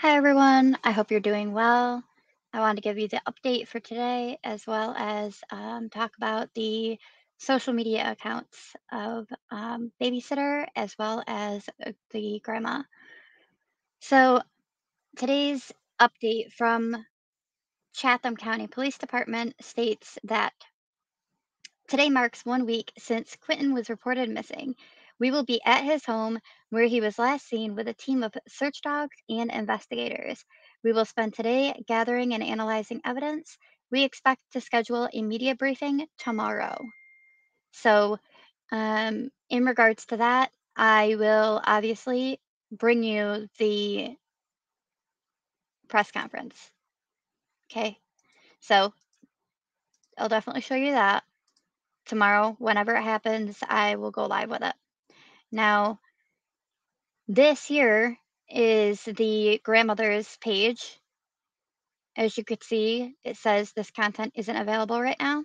Hi, everyone. I hope you're doing well. I want to give you the update for today as well as um, talk about the social media accounts of um, babysitter as well as uh, the grandma. So today's update from Chatham County Police Department states that today marks one week since Quinton was reported missing. We will be at his home where he was last seen with a team of search dogs and investigators. We will spend today gathering and analyzing evidence. We expect to schedule a media briefing tomorrow. So, um, in regards to that, I will obviously bring you the press conference. Okay. So, I'll definitely show you that tomorrow. Whenever it happens, I will go live with it. Now, this here is the grandmother's page. As you could see, it says this content isn't available right now.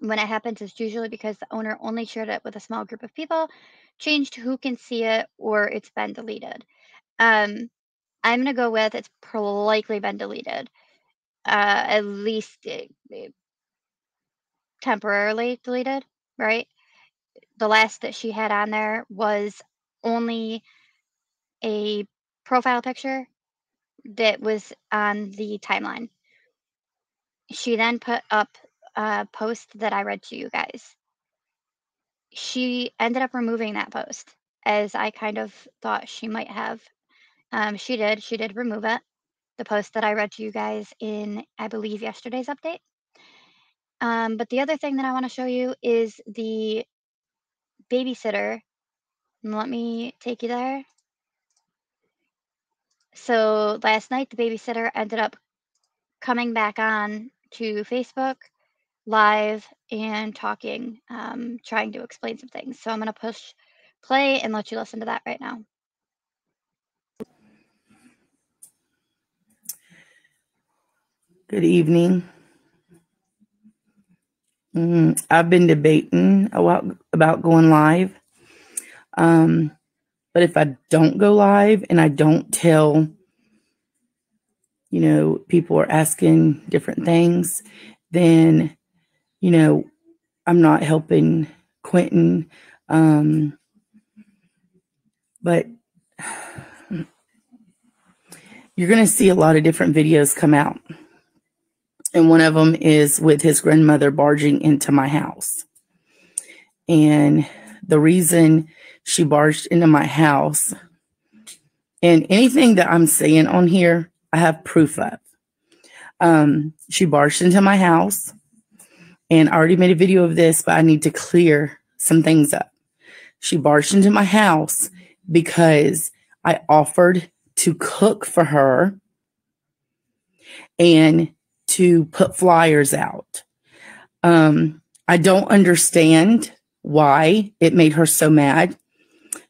When it happens, it's usually because the owner only shared it with a small group of people, changed who can see it, or it's been deleted. Um, I'm going to go with it's likely been deleted, uh, at least it, it temporarily deleted, right? The last that she had on there was only a profile picture that was on the timeline. She then put up a post that I read to you guys. She ended up removing that post as I kind of thought she might have. Um, she did. She did remove it. The post that I read to you guys in, I believe, yesterday's update. Um, but the other thing that I want to show you is the babysitter. Let me take you there. So last night, the babysitter ended up coming back on to Facebook live and talking, um, trying to explain some things. So I'm going to push play and let you listen to that right now. Good evening. Mm, I've been debating about, about going live. Um, but if I don't go live and I don't tell, you know, people are asking different things, then, you know, I'm not helping Quinton. Um, but you're going to see a lot of different videos come out and one of them is with his grandmother barging into my house. And the reason she barged into my house, and anything that I'm saying on here, I have proof of. Um, she barged into my house, and I already made a video of this, but I need to clear some things up. She barged into my house because I offered to cook for her and to put flyers out. Um, I don't understand why it made her so mad.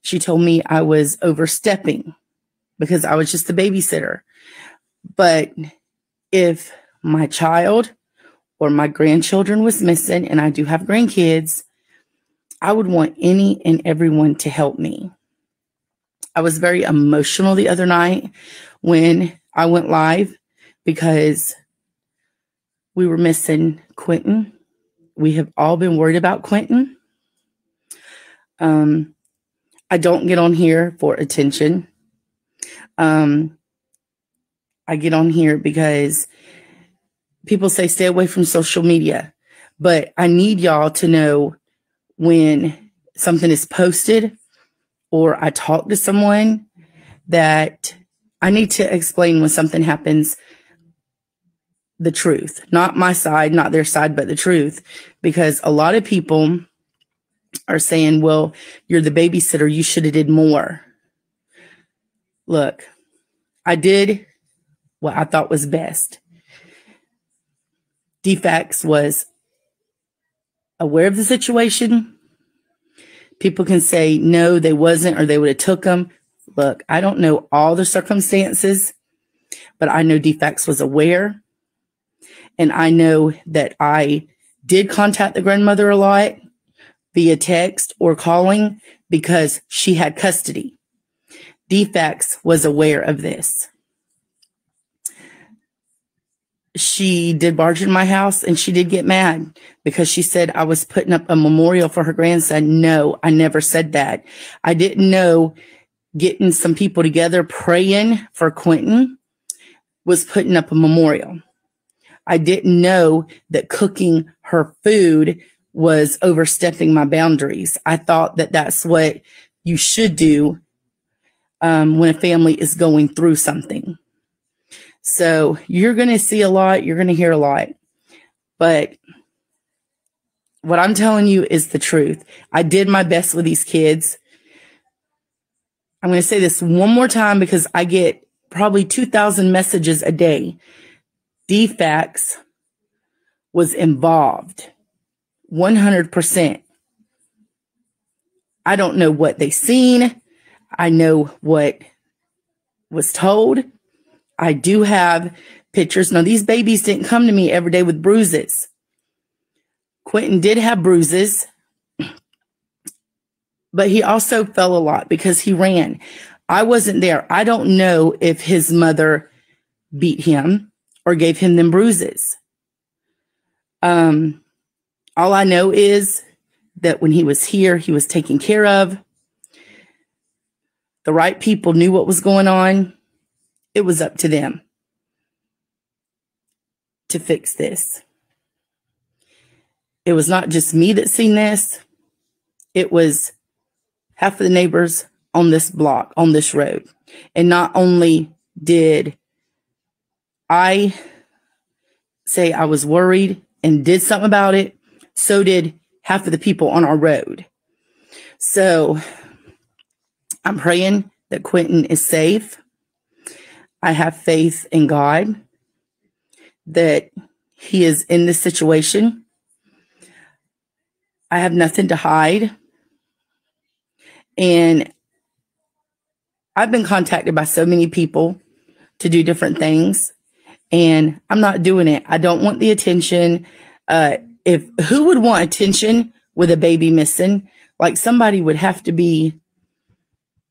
She told me I was overstepping because I was just the babysitter. But if my child or my grandchildren was missing, and I do have grandkids, I would want any and everyone to help me. I was very emotional the other night when I went live because we were missing Quinton. We have all been worried about Quinton. Um, I don't get on here for attention. Um, I get on here because people say stay away from social media, but I need y'all to know when something is posted or I talk to someone that I need to explain when something happens the truth, not my side, not their side, but the truth. Because a lot of people are saying, well, you're the babysitter. You should have did more. Look, I did what I thought was best. DFACS was aware of the situation. People can say, no, they wasn't, or they would have took them. Look, I don't know all the circumstances, but I know DFACS was aware and I know that I did contact the grandmother a lot via text or calling because she had custody. DFACS was aware of this. She did barge in my house and she did get mad because she said I was putting up a memorial for her grandson. No, I never said that. I didn't know getting some people together praying for Quinton was putting up a memorial. I didn't know that cooking her food was overstepping my boundaries. I thought that that's what you should do um, when a family is going through something. So you're going to see a lot, you're going to hear a lot. But what I'm telling you is the truth. I did my best with these kids. I'm going to say this one more time because I get probably 2,000 messages a day. DFACS was involved 100%. I don't know what they seen. I know what was told. I do have pictures. Now, these babies didn't come to me every day with bruises. Quinton did have bruises, but he also fell a lot because he ran. I wasn't there. I don't know if his mother beat him or gave him them bruises. Um, all I know is that when he was here, he was taken care of. The right people knew what was going on. It was up to them to fix this. It was not just me that seen this. It was half of the neighbors on this block, on this road. And not only did I say I was worried and did something about it, so did half of the people on our road. So I'm praying that Quinton is safe. I have faith in God that he is in this situation. I have nothing to hide. And I've been contacted by so many people to do different things, and I'm not doing it. I don't want the attention. Uh, if who would want attention with a baby missing? Like somebody would have to be,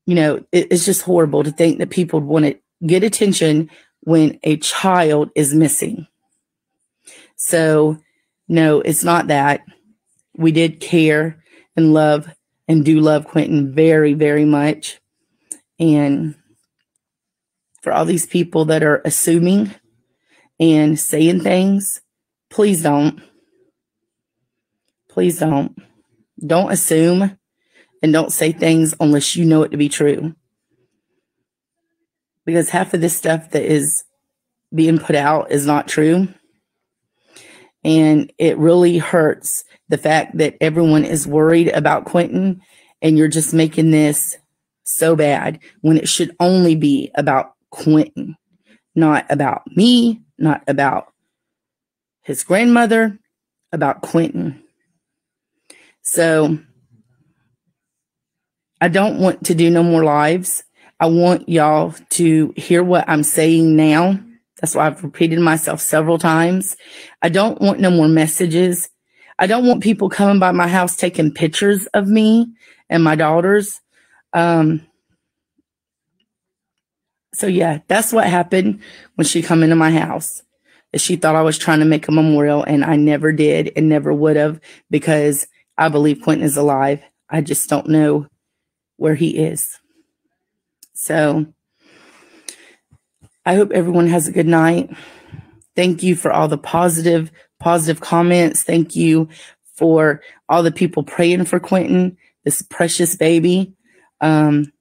you know, it, it's just horrible to think that people want to get attention when a child is missing. So, no, it's not that. We did care and love and do love Quinton very, very much. And for all these people that are assuming and saying things, please don't. Please don't. Don't assume and don't say things unless you know it to be true. Because half of this stuff that is being put out is not true. And it really hurts the fact that everyone is worried about Quinton and you're just making this so bad when it should only be about Quinton, not about me, not about his grandmother, about Quinton. So I don't want to do no more lives. I want y'all to hear what I'm saying now. That's why I've repeated myself several times. I don't want no more messages. I don't want people coming by my house taking pictures of me and my daughters. Um, so yeah, that's what happened when she come into my house. She thought I was trying to make a memorial, and I never did, and never would have, because I believe Quinton is alive. I just don't know where he is. So I hope everyone has a good night. Thank you for all the positive, positive comments. Thank you for all the people praying for Quinton, this precious baby. Um,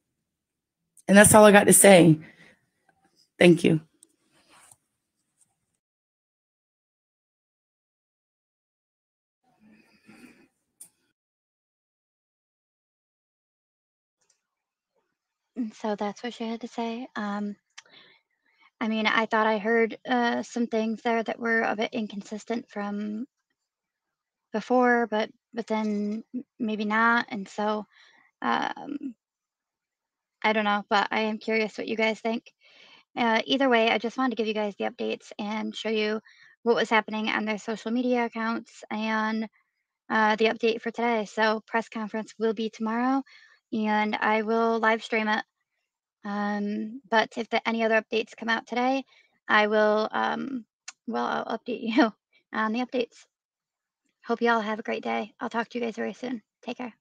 and that's all I got to say. Thank you. So that's what she had to say. Um, I mean, I thought I heard uh, some things there that were a bit inconsistent from before, but but then maybe not. And so um, I don't know, but I am curious what you guys think. Uh, either way, I just wanted to give you guys the updates and show you what was happening on their social media accounts and uh, the update for today. So press conference will be tomorrow, and I will live stream it Um, but if the any other updates come out today, I will, um, well, I'll update you on the updates. Hope you all have a great day. I'll talk to you guys very soon. Take care.